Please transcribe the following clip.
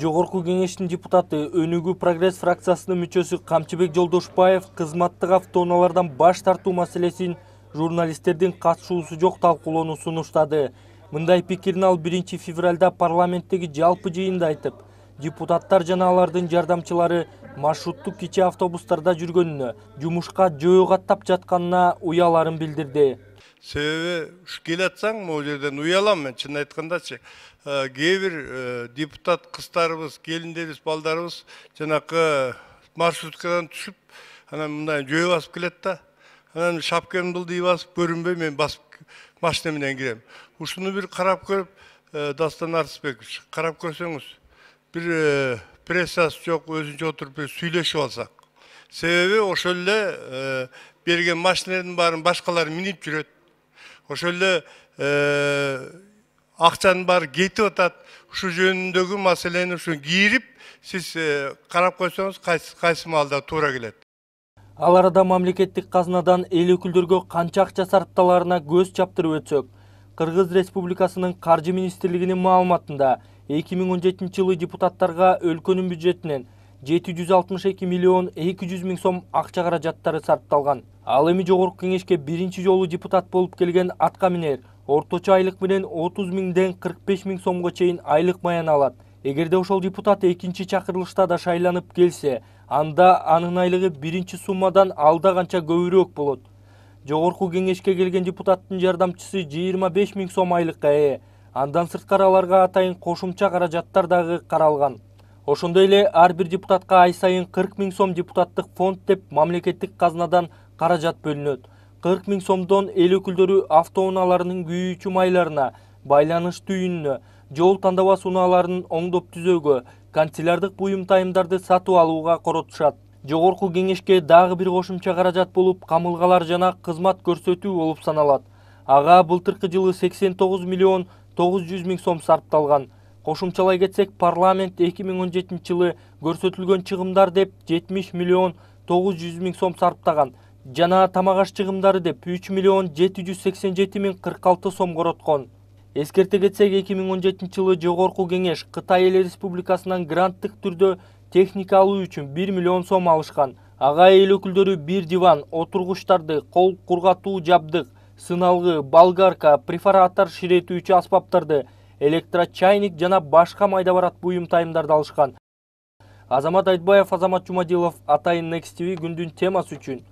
жогорку кеңештин депутаты өнүгүү прогресс фракциясынын мүчөсү камчыбек жолдошбаев кызматтык автоунаалардан баш тартуу маселесин журналисттердин катышуусу жок талкуулоону сунуштады. Мындай пикирин ал биринчи февралда парламенттеги жалпы жыйында айтып депутаттар жана алардын жардамчылары маршруттук кичи автобустарда жүргөнүнө жумушка жөө каттап жатканына уяларын билдирди себеби ушу келатсаң могу жерден уялам мен чынын айткандачы э, кээ бир э, депутат кыздарыбыз келиндерибиз балдарыбыз жанакы маршруткадан түшүп анан мындай жөө басып келет да анан шапкамды былдый басып көрүнбөй мен басып машина менен кирем ушуну бир карап көрүп э, дастан арсызбекович карап көрсөңүз бир прессасы жок өзүнчө отуруп бир сүйлөшүп алсак себеби ошол эле берген машиналардын баарын башкалар минип жүрөт ошол эле э, акчанын баары кетип атат. Ушул жөнүндөгү маселени ушу кирип сиз э, карап койсоңуз кайсы маалда туура келет? Ал арада мамлекеттик казынадан эл өкүлдөргө канча акча сарпталаарына көз чаптырып өтсөк. Кыргыз республикасынын каржы министрлигинин маалыматында эки миң он жетинчи жылы депутаттарга өлкөнүн бюджетинен жети жүз алтымыш эки миллион эки жүз миң сом акча каражаттары сарпталган. Ал эми жогорку кеңешке биринчи жолу депутат болуп келген атка минер орточо айлык менен отуз миңден кырк беш миң сомго чейин айлык маян алат. Эгерде ошол депутат экинчи чакырылышта да шайланып келсе анда анын айлыгы биринчи суммадан алда канча көбүрөөк болот. Жогорку кеңешке келген депутаттын жардамчысы жыйырма беш миң сом айлыкка ээ. Андан сырткары аларга атайын кошумча каражаттар дагы каралган ошондой эле ар бир депутатка ай сайын кырк миң сом депутаттык фонд деп мамлекеттик казынадан каражат бөлүнөт. Кырк миң сомдон эл өкүлдөрү автоунааларынын күйүүчү майларына байланыш түйүнүнө жол тандабас унааларын оңдоп түзөөгө канцелярдык буюм тайымдарды сатып алууга коротушат. Жогорку кеңешке дагы бир кошумча каражат болуп камылгалар жана кызмат көрсөтүү болуп саналат. Ага былтыркы жылы сексен тогуз миллион тогуз жүз миң сом сарпталган кошумчалай кетсек парламент эки миң он жетинчи жылы көрсөтүлгөн чыгымдар деп жетимиш миллион тогуз жүз миң сом сарптаган. Жана тамак аш чыгымдары деп үч миллион жети жүз сексен жети миң кырк алты сом короткон. Эскерте кетсек эки миң он жетинчи жылы жогорку кеңеш кытай эл республикасынан гранттык түрдө техника алуу үчүн бир миллион сом алышкан. Ага эл өкүлдөрү бир диван отургучтарды кол кургатуу жабдык сыналгы болгарка префарааттар ширетүүчү аспаптарды электрочайник жана башка майда барат буюм тайымдарды алышкан. Азамат айтбаев азамат жумадилов атайын некс тв күндүн темасы үчүн